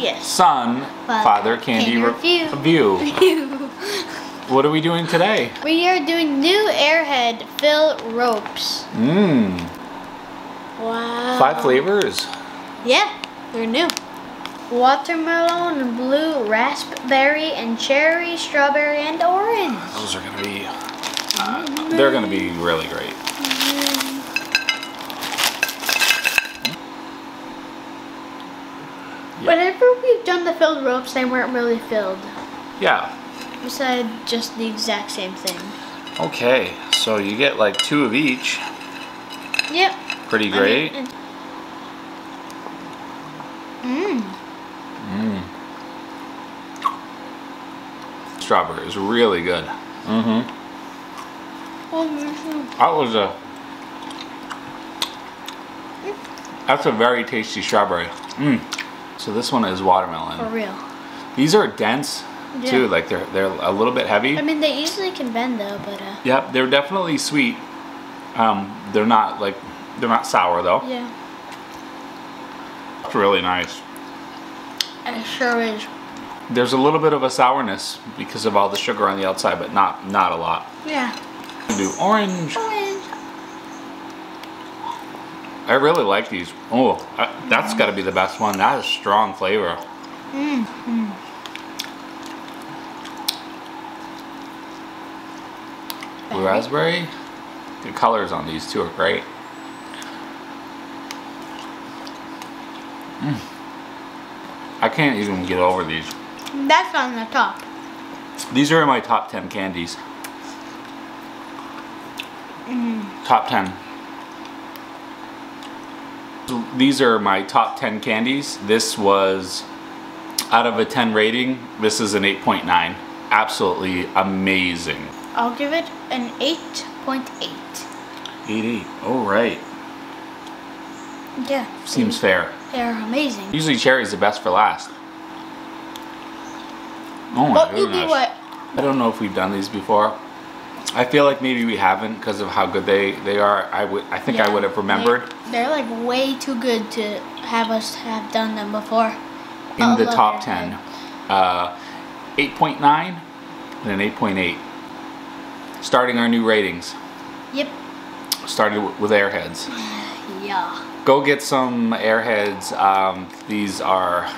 Yes. son, Father Father Candy, Candy Review. Review. What are we doing today? we are doing new Airhead fill ropes. Mmm. Wow. Five flavors. Yeah, they're new. Watermelon, blue, raspberry, and cherry, strawberry, and orange. Those are gonna be. Uh, they're gonna be really great. Yeah. Whenever we've done the filled ropes, they weren't really filled. Yeah. We said just the exact same thing. Okay. So you get like two of each. Yep. Pretty great. Mmm. Mmm. Strawberry is really good. Mm-hmm. That was a. That's a very tasty strawberry. Mmm. So this one is watermelon. For real. These are dense too. Like they're they're a little bit heavy. I mean, they easily can bend though, but uh, Yep, they're definitely sweet. Um, they're not like they're not sour though. yeah, It's really nice. it sure is. There's a little bit of a sourness because of all the sugar on the outside, but not not a lot. Yeah. Do orange. Orange. I really like these. Oh, that's got to be the best one. That is strong flavor. Mm. Blue raspberry. The colors on these two are great. Mm. I can't even get over these. That's on the top. These are in my top 10 candies. Mm. Top 10. These are my top 10 candies. This was out of a 10 rating. This is an 8.9. Absolutely amazing. I'll give it an 8.8. 88. Oh, right. Yeah. Seems fair. They're amazing. Usually cherry's the best for last. Oh my But you goodness. be what? I don't know if we've done these before. I feel like maybe we haven't because of how good they, they are. I would I think I would have remembered. They, are like way too good to have us have done them before. in the top. 10. Uh, 8.9 and an 8.8. Starting our new ratings. Yep. Started with Airheads. Yeah. Go get some Airheads. Um, these are,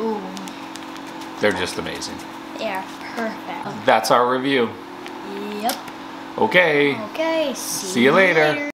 Ooh. they're just amazing. They are perfect. That's our review. Yep. Okay. Okay. See you later.